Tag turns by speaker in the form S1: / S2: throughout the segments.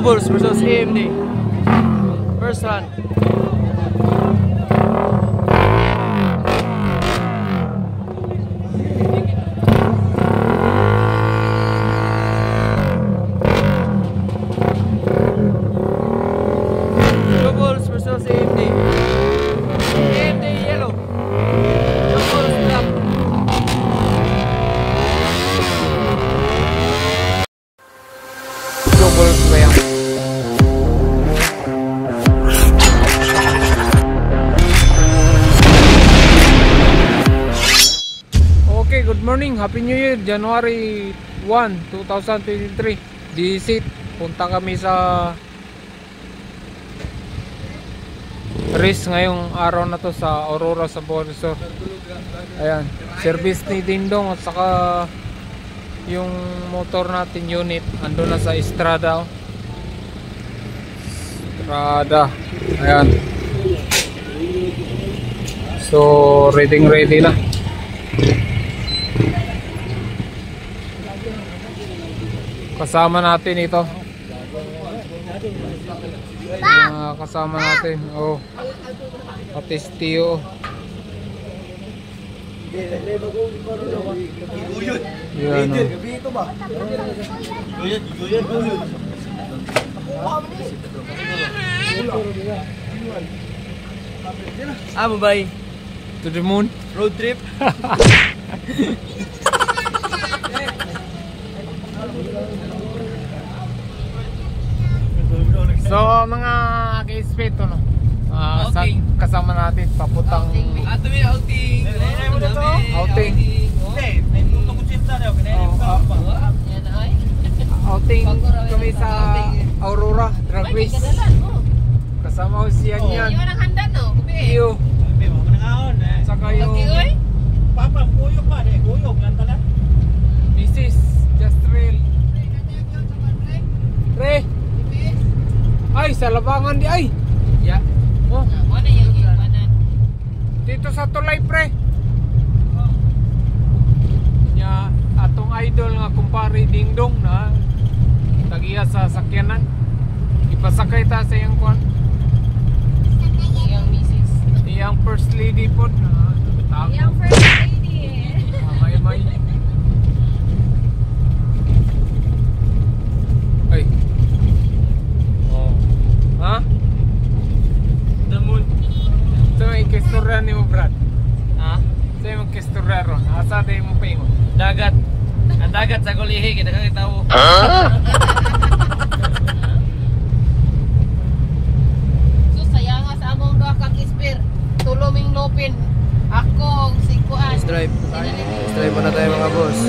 S1: Doubles versus AMD. First one. Happy New Year. January 1, 2023. Visit. Punta kami sa race ngayong araw na to sa Aurora sa Bonisor. Ayan. Service ni Dingdong at saka yung motor natin unit ando na sa Estrada. oh. Estrada. Ayan. So, ready ready na. Kasama natin ito. Mga kasama natin. Oh. Pati si Tio. Yan, oh.
S2: Ah, babay.
S1: To the moon.
S2: Road trip.
S1: So, mga ka-spit, ano? Ah, sa-
S2: Outing.
S1: kasama natin papuntang
S2: Ato may outing.
S1: Outing.
S2: Hindi, may punto ko sinta daw.
S1: Oh, ah, outing kami sa Aurora Drag Race. Kasama ko si Yan Yan,
S3: Yung orang handa no, kubi.
S1: Tio,
S2: Sabi mo, kanangaon eh.
S1: saka yung
S3: Okay, oy.
S2: Papa, kuyog pa. eh. Kuyog lang tala.
S1: Mrs. Just Real. Pre! Ay, sa labangan di ay!
S2: Yeah.
S1: Oh,
S3: na yung iwanan.
S1: dito sa tulay pre! Nya, atong idol nga kumpare Dingdong na tagiya sa sakyanan. Ipasakay ta sa iyang kwan.
S3: Yung misis.
S1: Iyang first lady po na.
S3: Yung first lady.
S1: Ah, may may. Ay. Oh. Ha?
S2: The moon.
S1: So, may kistorya ni mo, Brad.
S2: Ha?
S1: So, yung kistorya ron. Asa tayo mo pa
S2: Dagat. Ang dagat sa kulihi. Kita kang itaw.
S3: So sayang nga sa among duha ka kispir. Tuloming lopin. Ako si Kuan.
S2: Let's drive. Let's drive muna tayo mga boss.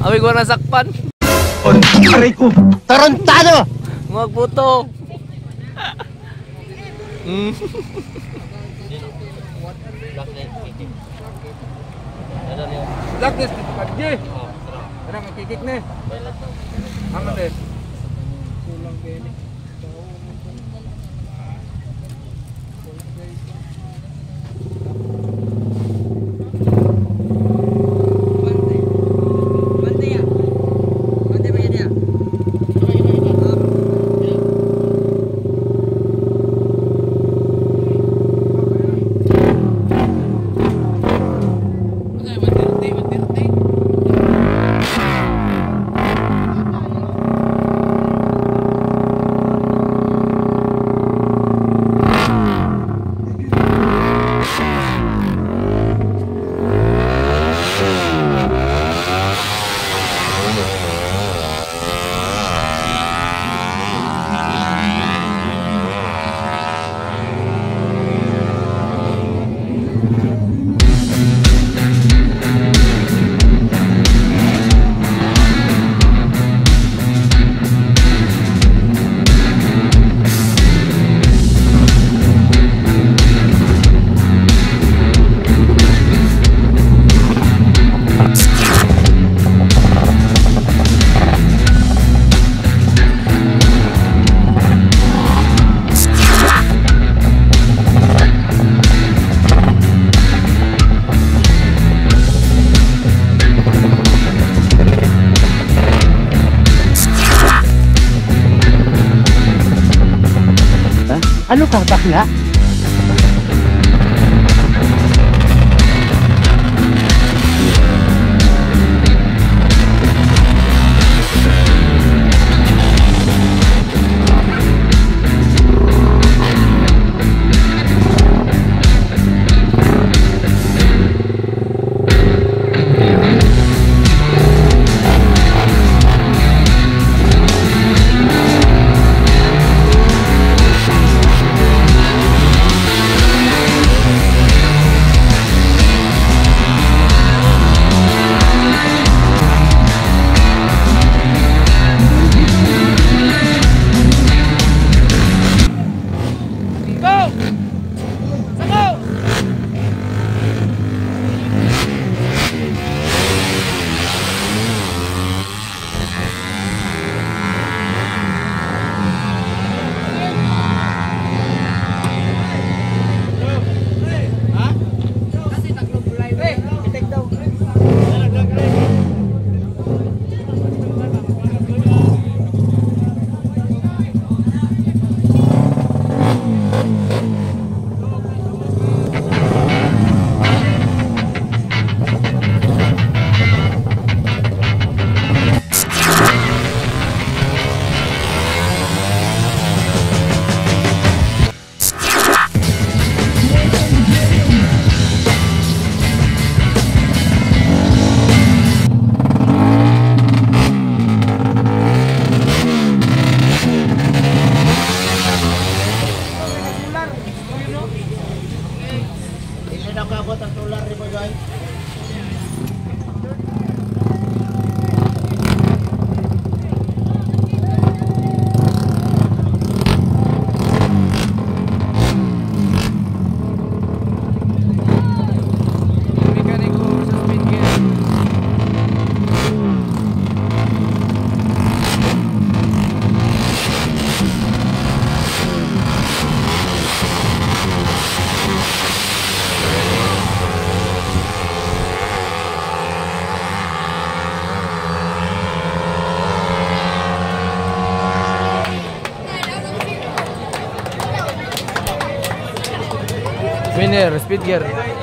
S2: Awi ko na sakpan.
S4: Aray ko! Tarantado!
S2: Mga puto. Mm.
S1: Blackness, pagdi. Ano ang kikik ni? Ano din? Kulang Ha?
S5: Ano ka, bakla?
S2: Winner, speed gear.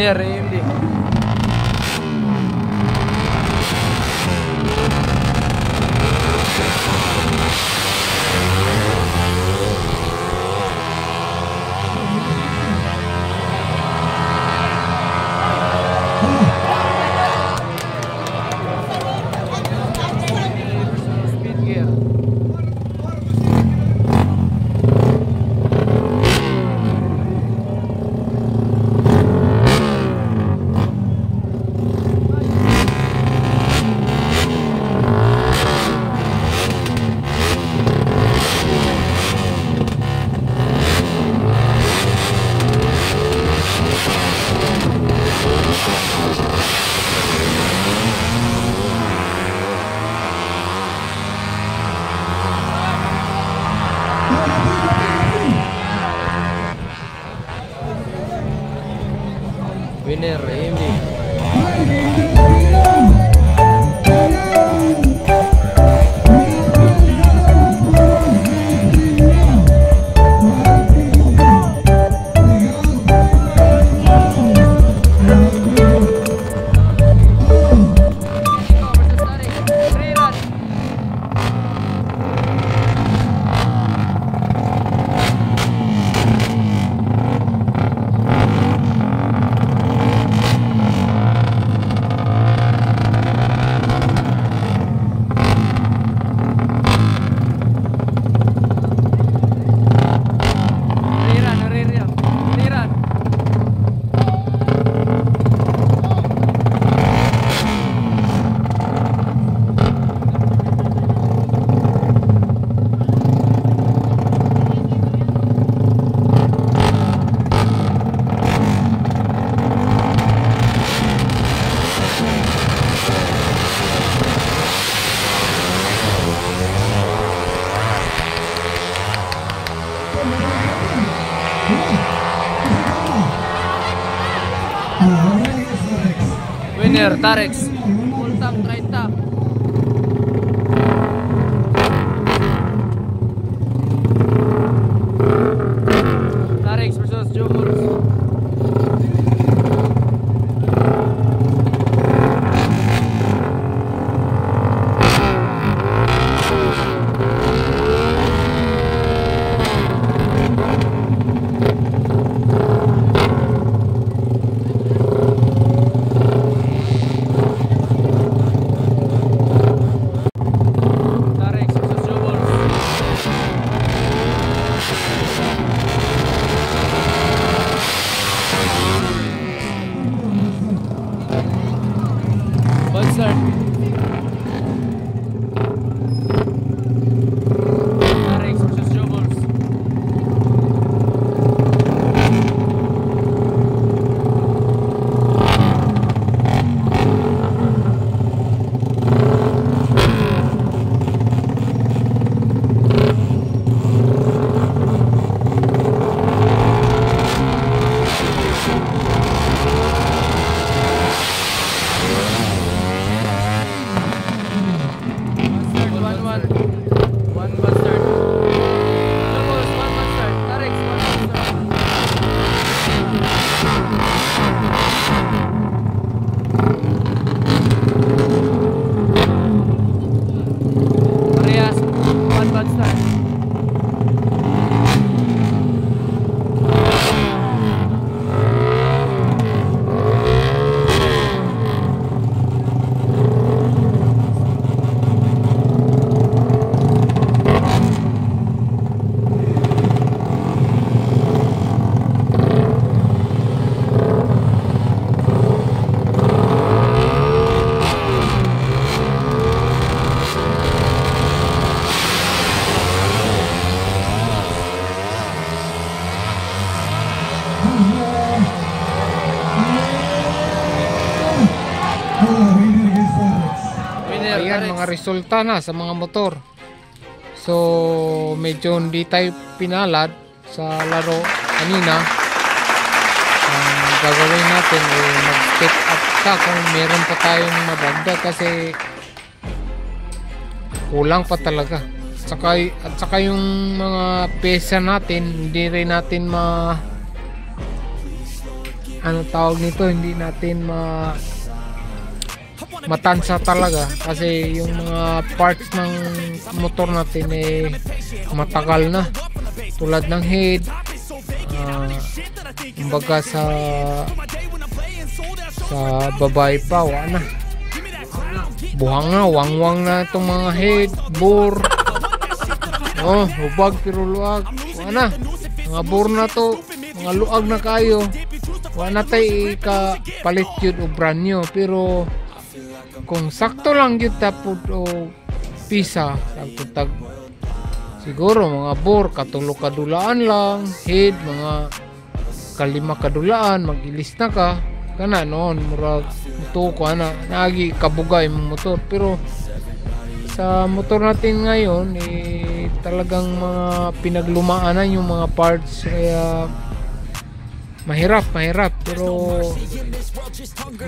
S2: tener tiene Winner
S1: Tarek. Resulta na sa mga motor. So medyo hindi tayo pinalad sa laro kanina. Ang gagawin natin ay mag-step up ka kung meron pa tayong madagdag kasi kulang pa talaga. Saka, at saka yung mga pesa natin, hindi rin natin ma ano tawag nito, hindi natin ma matansa talaga. Kasi yung mga parts ng motor natin eh matagal na. Tulad ng head ah, kumbaga sa sa babae pa wala na. Buhang na wangwang na itong mga head bore. Oh hubag pero luag wala na. Mga bore na to. Mga luag na kayo. Wala na tayo ikapalit yun o brand new. Pero kung sakto lang yun tapos o pisa tag siguro mga bor katulo kadulaan lang head mga kalima kadulaan magilis na ka. Kana noon murag muto ko ana nagi kabugay mo motor. Pero sa motor natin ngayon eh talagang mga pinaglumaanan yung mga parts kaya mahirap mahirap pero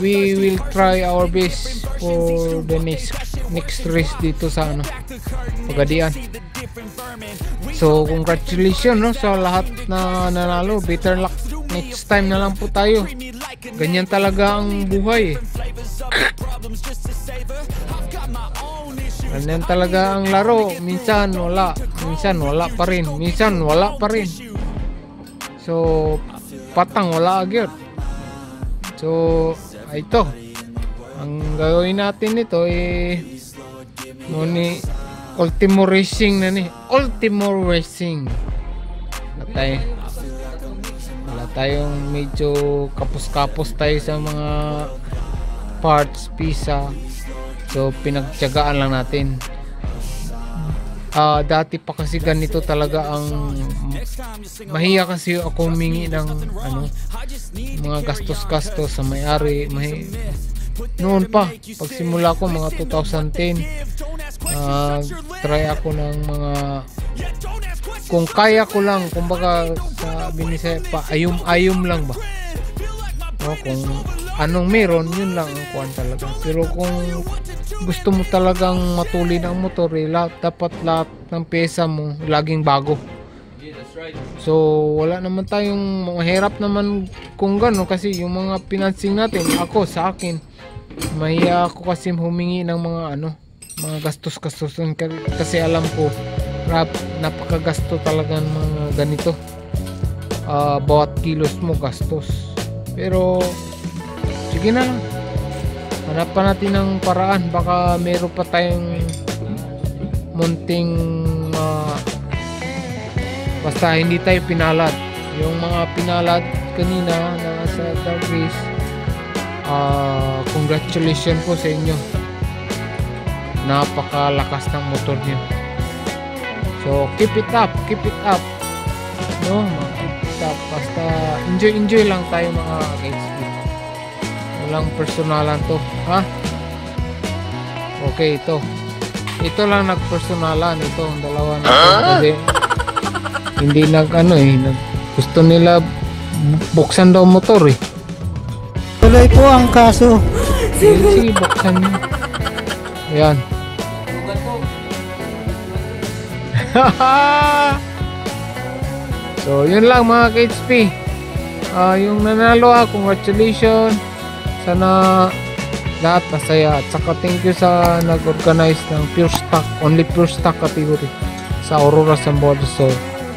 S1: we will try our best for the next next race dito sa ano Pagadian. So congratulations no sa lahat na nanalo. Better luck next time na lang po tayo. Ganyan talaga ang buhay eh. Ganyan talaga ang laro. Minsan wala minsan wala pa rin minsan wala pa rin. So patang wala agad. So ito. Ang gagawin natin nito eh mo ni Ultimo Racing na ni Ultimo Racing. Wala tayo. Wala tayong medyo kapos-kapos tayo sa mga parts pisa. So pinagtyagaan lang natin Ah, dati pa kasi ganito talaga ang mahiya kasi ako humingi ng ano mga gastos-gastos sa may-ari mahi noon pa pagsimula ko mga 2010 ah, try ako ng mga kung kaya ko lang, kumbaga sa binisaya pa, ayum-ayum lang ba? No, kung anong meron, yun lang ang kuhan talaga. Pero kung gusto mo talagang matulin ang motor, eh, lahat, dapat lahat ng pyesa mo laging bago. So, wala naman tayong mahirap naman kung gano'n kasi yung mga financing natin, ako sa akin, mahiya ako kasi humingi ng mga ano, mga gastos-gastos kasi alam ko rap, napakagasto talaga ng mga ganito. Ah, bawat kilos mo gastos. Pero sige na lang. Hanap pa natin ng paraan. Baka meron pa tayong munting ah, basta hindi tayo pinalad. Yung mga pinalad kanina na sa dark race ah congratulations po sa inyo. Napakalakas ng motor niyo. So keep it up keep it up. No keep it up. Basta enjoy enjoy lang tayo mga guys walang personalan to. Ha? Okay ito. Ito lang nagpersonalan ito ang dalawa na kasi hindi nag ano eh nag, gusto nila bu- buksan daw motor eh.
S4: Tuloy po ang kaso.
S1: sige, sige buksan nyo ayan. So yun lang mga KHP Ah, yung nanalo ah congratulations sana lahat masaya. At saka thank you sa nag-organize ng pure stock only pure stock category sa Aurora Sambodo. So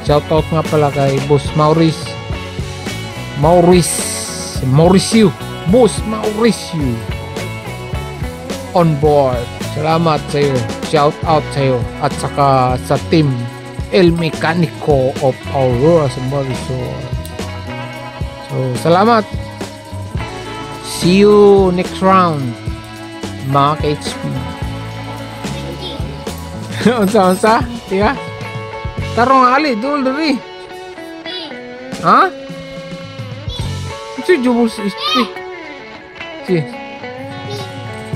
S1: shout out nga pala kay Boss Maurice. Maurice. Mauricio. Boss Mauricio. On board. Salamat sa iyo shout out sa iyo at saka sa team El Mecanico of Aurora Sambodo. So, so salamat see you next round. Mga ka-HP unsa unsa tiya tarong ali dul diri ha si jubul si HP si.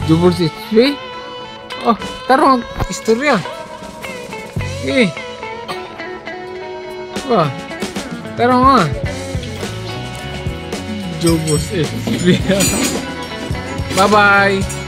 S1: Jubul si HP oh tarong istorya eh wah tarong ah jubul si HP bye bye